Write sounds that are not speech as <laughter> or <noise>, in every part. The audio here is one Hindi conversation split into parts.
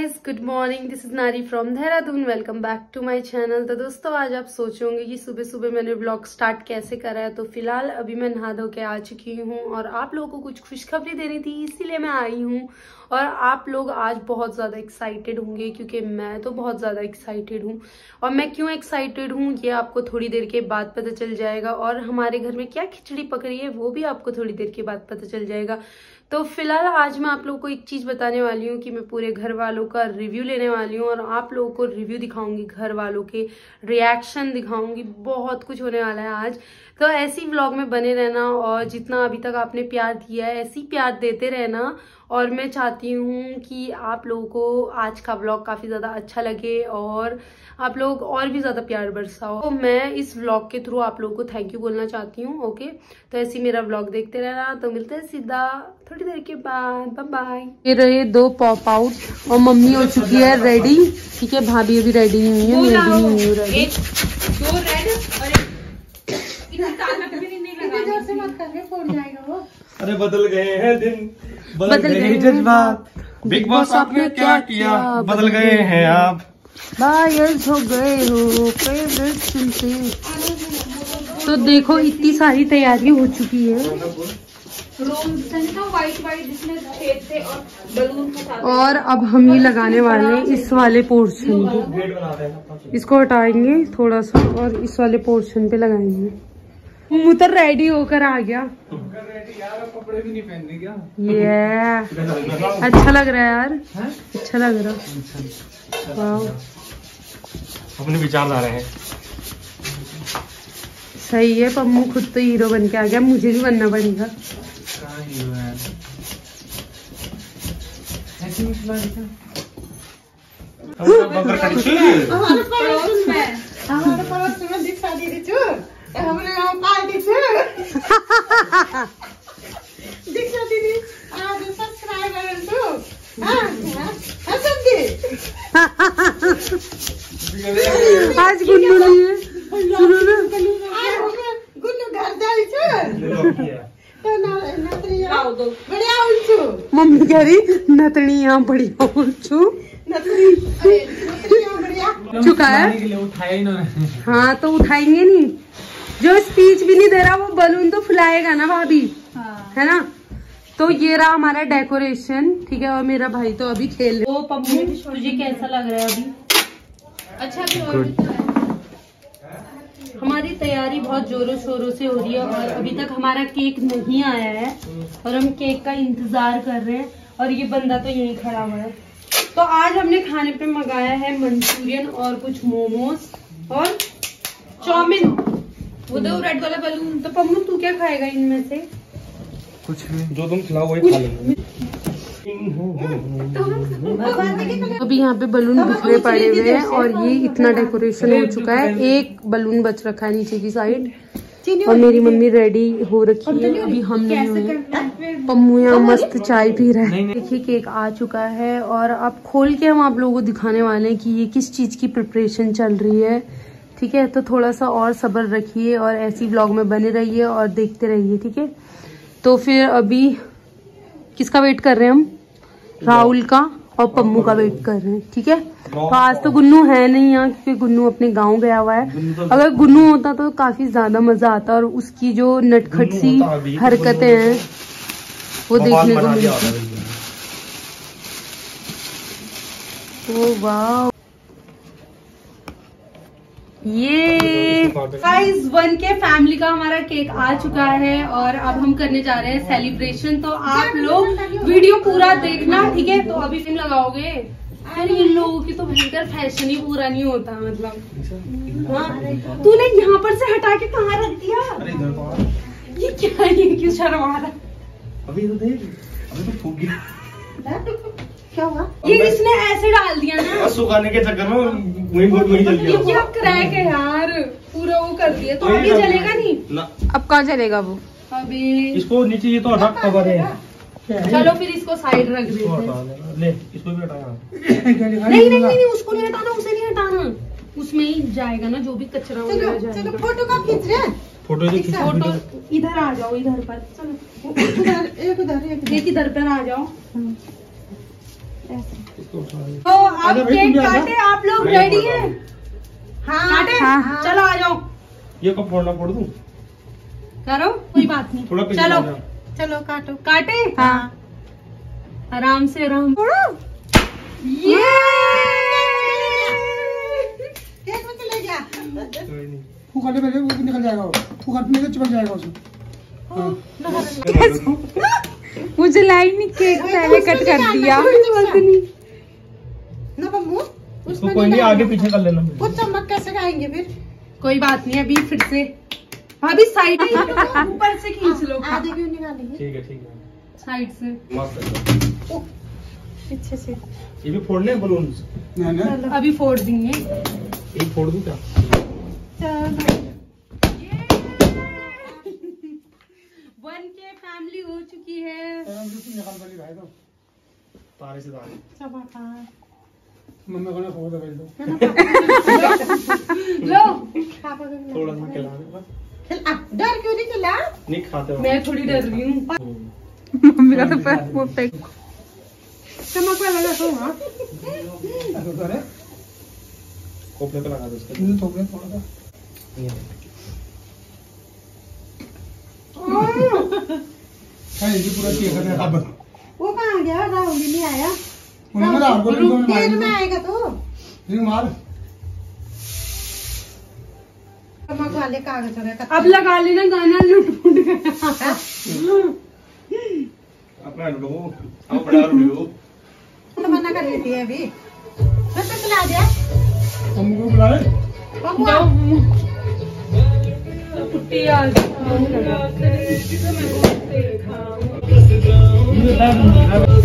Guys good morning this is Nari from Dehradun welcome back to my channel तो दोस्तों, आज आप सोचोगे कि सुबह सुबह मैंने ब्लॉग स्टार्ट कैसे करा है। तो फ़िलहाल अभी मैं नहा धो के आ चुकी हूँ और आप लोगों को कुछ खुशखबरी देनी थी, इसीलिए मैं आई हूँ। और आप लोग आज बहुत ज़्यादा एक्साइटेड होंगे क्योंकि मैं तो बहुत ज़्यादा एक्साइटेड हूँ। और मैं क्यों एक्साइटेड हूँ, ये आपको थोड़ी देर के बाद पता चल जाएगा। और हमारे घर में क्या खिचड़ी पक रही है, वो भी आपको थोड़ी देर के बाद पता चल जाएगा। तो फ़िलहाल आज मैं आप लोगों को एक चीज़ बताने वाली हूँ कि मैं पूरे घर वालों का रिव्यू लेने वाली हूँ और आप लोगों को रिव्यू दिखाऊँगी घर वालों के रिएक्शन दिखाऊँगी। बहुत कुछ होने वाला है आज। तो ऐसी व्लॉग में बने रहना और जितना अभी तक आपने प्यार दिया है ऐसी प्यार देते रहना। और मैं चाहती हूँ कि आप लोगों को आज का व्लॉग काफ़ी ज़्यादा अच्छा लगे और आप लोग और भी ज़्यादा प्यार बरसाओ। तो मैं इस व्लॉग के थ्रू आप लोगों को थैंक यू बोलना चाहती हूँ ओके तो ऐसे ही मेरा व्लॉग देखते रहना। तो मिलते हैं सीधा थोड़ी देर के बाद। बाय ये रहे दो पॉप आउट और मम्मी हो चुकी है रेडी ठीक है भाभी अभी रेडी नहीं हुई है नहीं हूँ अरे बदल गए हैं दिन बदल, बदल गए जज्बात। बिग बॉस आपने क्या किया बदल गए हैं आप। बायर्स हो गए हो फेवरेट सुनते। तो देखो इतनी सारी तैयारी हो चुकी है। जिसमें छेद थे और बलून और अब हम ये लगाने वाले हैं इस वाले पोर्शन पे। हैं इसको हटाएँगे थोड़ा सा और इस वाले पोर्शन पे लगाएँगे। मुँह तो रेडी होकर आ गया। कपड़े भी नहीं पहनते क्या ये अच्छा लग रहा है यार। अच्छा लग रहा। अपने विचारधारा हैं। सही है पम्मू खुद तो हीरो बन के आ गया मुझे भी बनना पड़ेगा। हमारे पड़ोस में हमारे पड़ोस में दिखा दी चू हमने यहाँ पार्टी थी दिखा दी थी आज सब्सक्राइबर तू। हाँ हाँ समझी? आज गुन्नू नहीं है। सुनो ना। गुल्लू घर जाई छू तो ना मम्मी कह रही नतनी यहाँ अरे बढ़िया। चुका है? हाँ तो उठाएँगे नहीं। जो स्पीच भी नहीं दे रहा वो बलून तो फुलाएगा ना भाभी। है। ना? तो ये रहा हमारा डेकोरेशन ठीक है? और मेरा भाई तो अभी खेल रहे तुझे कैसा लग रहा है अभी? अच्छा तो हमारी तैयारी बहुत जोरों शोरों से हो रही है और अभी तक हमारा केक नहीं आया है और हम केक का इंतज़ार कर रहे हैं और ये बंदा तो यहीं खड़ा हुआ है। तो आज हमने खाने पे मंगाया है मंचूरियन और कुछ मोमोज और चाउमीन। वो दो रेड वाला बलून तो पम्मू तू क्या खाएगा इनमें से? कुछ भी। जो तुम खिलाओ वही खा लेंगे। अभी यहाँ पे बलून बिखरे पड़े हुए हैं और ये इतना डेकोरेशन हो चुका है। एक बलून बच रखा है नीचे की साइड और मेरी मम्मी रेडी हो रखी है। अभी हम नहीं हुए। पम्मू यहाँ मस्त चाय पी रहा है। देखिए केक आ चुका है और अब खोल के हम आप लोगों को दिखाने वाले हैं कि ये किस चीज़ की प्रिपरेशन चल रही है। ठीक है? तो थोड़ा सा और सब्र रखिए और ऐसी ब्लॉग में बने रहिए और देखते रहिए ठीक है? तो फिर अभी किसका वेट कर रहे हैं हम? राहुल का और पम्मू का वेट कर रहे हैं ठीक है? तो आज तो गुन्नू है नहीं यहाँ क्योंकि गुन्नू अपने गाँव गया हुआ है। अगर गुन्नू होता तो काफ़ी ज़्यादा मज़ा आता और उसकी जो नटखट सी हरकतें हैं वो देखने को मिलती वाह ये साइज़ वन के फैमिली का हमारा केक आ चुका है और अब हम करने जा रहे हैं सेलिब्रेशन तो आप लोग वीडियो पूरा देखना ठीक है? तो अभी फ़िल्म लगाओगे? अरे इन लोगों की तो भयंकर फ़ैशन ही पूरा नहीं होता मतलब। हाँ? तूने यहाँ पर से हटा के कहाँ रख दिया? अरे इधर तो। ये क्या है? ये क्यों शर्मा रहा है? अभी तो देख अभी तो फूक गया। क्या हुआ? ये इसने ऐसे डाल दिया ना। सुखाने के चक्कर में वही वही जल ये क्या क्रैक है यार? पूरा वो कर दिया। तो अभी चलेगा नहीं? अब कहाँ चलेगा वो? अभी। इसको नीचे ये तो हटा कवर है। चलो फिर इसको साइड रख देते हैं। ले इसको भी हटाया नहीं नहीं नहीं नहीं, उसको नहीं हटाना उसे नहीं हटाना। उसमें ही जाएगा ना जो भी कचरा वगैरह चलो फ़ोटो का खींच रहे हैं? फ़ोटो इधर आ जाओ इधर पर। चलो एक एक उधर एक उधर। एक इधर पर आ जाओ। तो अब केक काटे आप लोग रेडी हैं? हाँ। काटे? हाँ। चलो आ जाओ। ये कब फोड़ना फोड़ दूँ? करो कोई बात नहीं। थोड़ा चलो। चलो काटो। काटे? हाँ। आराम से आराम ये! केक में चले गया? कोई नहीं। पहले वो निकल जाएगा वो। फूक में चिपक जाएगा उसमें हाँ। मुझे लाइन केक पहले कट कर दिया। ना उसको कोई नहीं आगे पीछे कर लेना। वो चम्मच कैसे खाएँगे फिर? कोई बात नहीं अभी फिर से। अभी साइड <laughs> <laughs> ऊपर से खींच लो। आधे क्यों निकालेंगे? ठीक है ठीक है। साइड से। मस्त पीछे से। ये भी फोड़ने बलून नहीं नहीं अभी फोड़ देंगे। एक फोड़ दूँ क्या? वन के फैमिली हो चुकी है निकाल पहले भाई तो तारे से तारे मम्मी को ना फोड़ दे तो लो थोड़ा सा खिला दे बस डर क्यों नहीं चला नहीं खाते मैं थोड़ी डर रही हूँ हम्म। मम्मी का तो पैर वो फेंक चमक वाला रखो हाँ ऐसा करे खोपड़े पे लगा दो उसके मुझे थोड़ा थोड़ा सा ये। हाँ ये पूरा केक है अब वो कहाँ गया? राहुल नहीं आया। उन्हें ना आपको रुक रिंग तेल में मार आएगा तो। रिंग मार। चमक वाले कागज़ हो गए अब लगा लेना गाना लुट फुट गया अपना लो अब बड़ा लो। तो कर देती है अभी। मैं तो खिला दिया मम्मी बुला ले बम्मू कुट्टी आ तू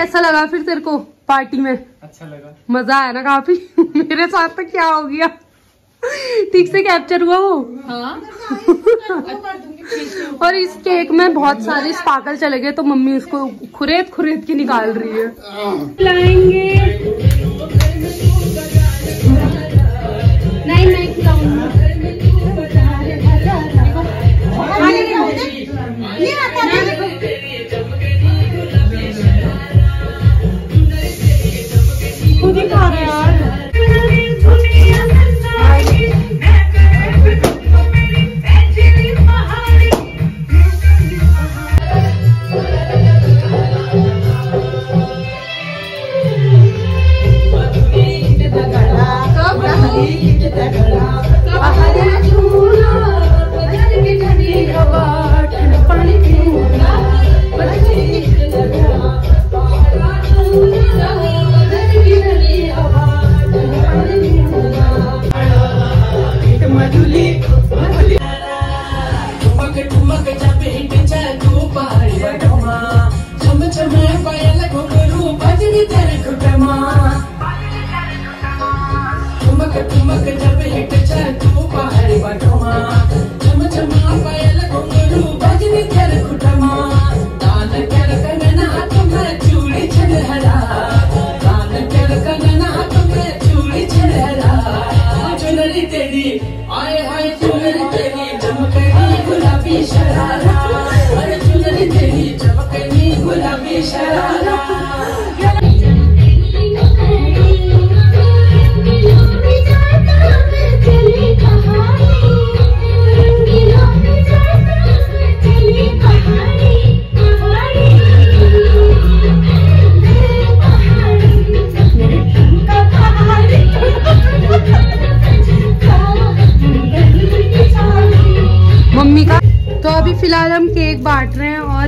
कैसा लगा फिर तेरे को पार्टी में। अच्छा लगा। मज़ा आया ना काफ़ी। <laughs> मेरे साथ तो क्या हो गया? ठीक से कैप्चर हुआ वो? हाँ। और इस केक में बहुत सारे स्पार्कल चले गए तो मम्मी उसको खुरेद खुरेद के निकाल रही है। लाएँगे। नहीं नहीं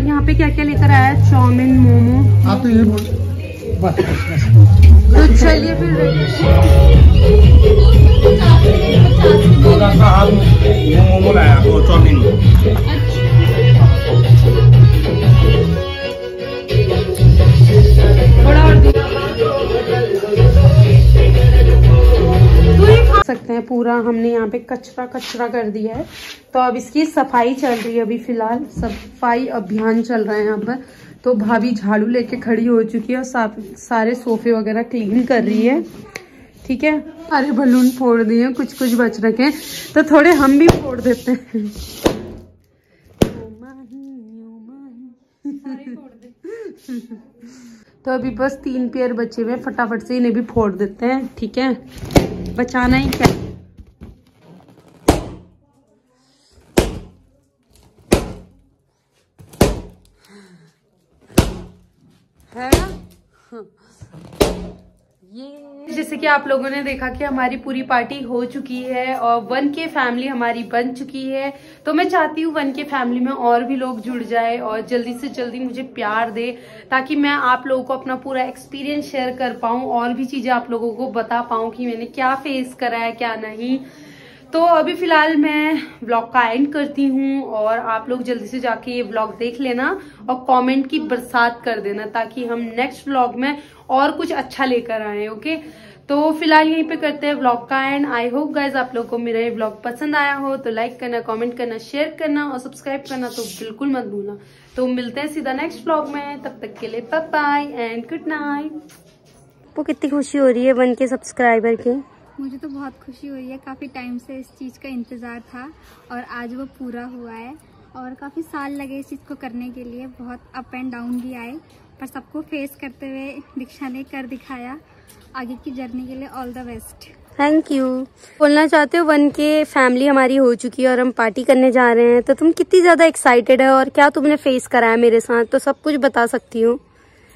और यहाँ पे क्या क्या लेकर आया है? चाउमिन मोमो। आप तो ये बोल तो चलिए फिर मोमो लाया चाउमिन चाउमीन थोड़ा और पूरा हमने यहाँ पे कचरा कचरा कर दिया है। तो अब इसकी सफ़ाई चल रही है अभी फ़िलहाल। सफ़ाई अभियान चल रहा है यहाँ पर। तो भाभी झाड़ू लेके खड़ी हो चुकी है और सारे सोफे वगैरह क्लीन कर रही है। ठीक है? सारे बलून फोड़ दिए कुछ कुछ बच रखे तो थोड़े हम भी फोड़ देते हैं। तो अभी बस तीन पेयर बचे हुए फटाफट से इन्हें भी फोड़ देते हैं। ठीक है? बचाना ही क्या? जैसे कि आप लोगों ने देखा कि हमारी पूरी पार्टी हो चुकी है और वन के फैमिली हमारी बन चुकी है। तो मैं चाहती हूँ वन के फैमिली में और भी लोग जुड़ जाए और जल्दी से जल्दी मुझे प्यार दे ताकि मैं आप लोगों को अपना पूरा एक्सपीरियंस शेयर कर पाऊँ और भी चीज़ें आप लोगों को बता पाऊँ कि मैंने क्या फेस करा है, क्या नहीं। तो अभी फ़िलहाल मैं ब्लॉग का एंड करती हूँ और आप लोग जल्दी से जाके ये ब्लॉग देख लेना और कमेंट की बरसात कर देना ताकि हम नेक्स्ट व्लॉग में और कुछ अच्छा लेकर आए ओके तो फ़िलहाल यहीं पे करते हैं व्लॉग का एंड आई होप गाइज़ आप लोग को मेरा ये व्लॉग पसंद आया हो तो लाइक करना कमेंट करना शेयर करना और सब्सक्राइब करना तो बिल्कुल मत भूलना। तो मिलते हैं सीधा नेक्स्ट व्लॉग में। तब तक के लिए बाय एंड गुड नाइट आपको कितनी खुशी हो रही है वन के सब्सक्राइबर की? मुझे तो बहुत खुशी हो रही है। काफ़ी टाइम से इस चीज़ का इंतज़ार था और आज वो पूरा हुआ है। और काफ़ी साल लगे इस चीज़ को करने के लिए। बहुत अप एंड डाउन भी आए पर सबको फेस करते हुए दीक्षा ने कर दिखाया। आगे की जर्नी के लिए all the best thank you बोलना चाहते हो वन के फैमिली हमारी हो चुकी है और हम पार्टी करने जा रहे हैं तो तुम कितनी ज़्यादा एक्साइटेड है और क्या तुमने फेस करा है मेरे साथ? तो सब कुछ बता सकती हूँ।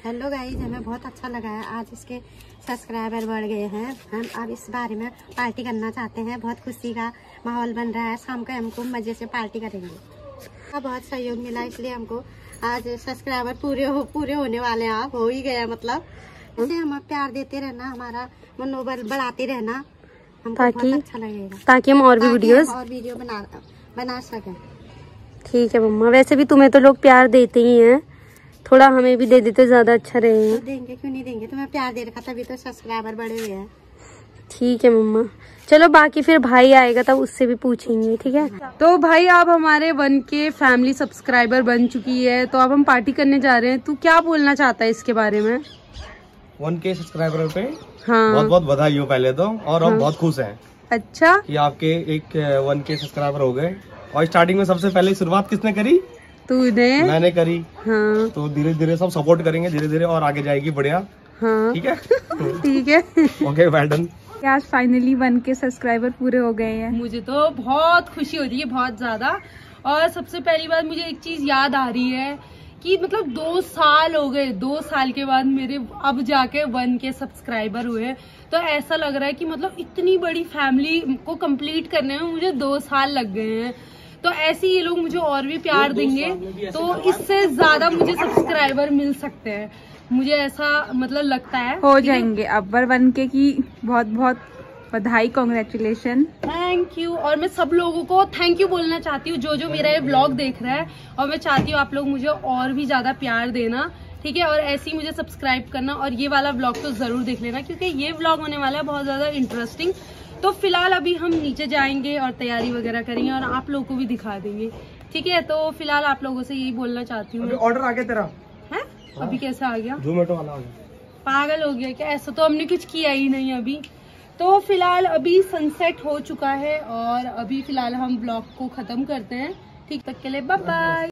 हेलो गाइज़ हमें बहुत अच्छा लगा है। आज इसके सब्सक्राइबर बढ़ गए हैं। हम अब इस बारे में पार्टी करना चाहते हैं। बहुत खुशी का माहौल बन रहा है। शाम को हमको मज़े से पार्टी करेंगे। बहुत सहयोग मिला इसलिए हमको आज सब्सक्राइबर पूरे हो पूरे होने वाले हैं आप। हो ही गया मतलब। इसे हम प्यार देते रहना हमारा मनोबल बढ़ाते रहना ताकि- अच्छा लगेगा। ताकि हम और भी वीडियोस और वीडियो बना बना सकें। ठीक है मम्मा वैसे भी तुम्हें तो लोग प्यार देते ही हैं। थोड़ा हमें भी दे देते तो ज़्यादा अच्छा तो रहेगा देंगे क्यों नहीं देंगे? तुम्हें प्यार दे रखा तभी तो सब्सक्राइबर बढ़े हुए हैं। ठीक है मम्मा। चलो बाकी फिर भाई आएगा तब उससे भी पूछेंगे ठीक है? तो भाई आप हमारे वन के फैमिली सब्सक्राइबर बन चुकी है तो अब हम पार्टी करने जा रहे हैं। तू क्या बोलना चाहता है इसके बारे में? वन के सब्सक्राइबर पे हाँ। बहुत बहुत बधाई हो पहले तो और हम बहुत खुश हैं अच्छा। कि आपके एक वन के सब्सक्राइबर हो गए। और स्टार्टिंग में सबसे पहले शुरुआत किसने करी? तूने। मैंने करी। हाँ। तो धीरे धीरे सब सपोर्ट करेंगे धीरे धीरे और आगे जाएगी बढ़िया। हाँ। ठीक है? <laughs> ठीक है। ओके वेल डन आज फाइनली वन के सब्सक्राइबर पूरे हो गए हैं। मुझे तो बहुत खुशी हो रही है बहुत ज़्यादा। और सबसे पहली बात मुझे एक चीज़ याद आ रही है कि मतलब दो साल हो गए दो साल के बाद मेरे अब जाके वन के सब्सक्राइबर हुए। तो ऐसा लग रहा है कि मतलब इतनी बड़ी फैमिली को कंप्लीट करने में मुझे दो साल लग गए हैं। तो ऐसे ही ये लोग मुझे और भी प्यार देंगे। तो इससे ज़्यादा मुझे सब्सक्राइबर मिल सकते हैं। मुझे ऐसा मतलब लगता है हो जाएँगे। अब्बर वन के की बहुत बहुत बधाई कॉन्ग्रेचुलेशन थैंक यू और मैं सब लोगों को थैंक यू बोलना चाहती हूँ। जो जो मेरा ये ब्लॉग देख रहा है और मैं चाहती हूँ आप लोग मुझे और भी ज़्यादा प्यार देना ठीक है? और ऐसे ही मुझे सब्सक्राइब करना और ये वाला ब्लॉग तो ज़रूर देख लेना क्योंकि ये ब्लॉग होने वाला है बहुत ज़्यादा इंटरेस्टिंग तो फ़िलहाल अभी हम नीचे जाएँगे और तैयारी वगैरह करेंगे और आप लोगों को भी दिखा देंगे ठीक है? तो फ़िलहाल आप लोगों से यही बोलना चाहती हूँ ऑर्डर आ गया तेरा। है? अभी कैसा आ गया? जोमेटो वाला आ गया। पागल हो गया क्या? ऐसा तो हमने कुछ किया ही नहीं अभी। तो फ़िलहाल अभी सनसेट हो चुका है और अभी फ़िलहाल हम ब्लॉग को खत्म करते हैं। ठीक तक के लिए बाय बाय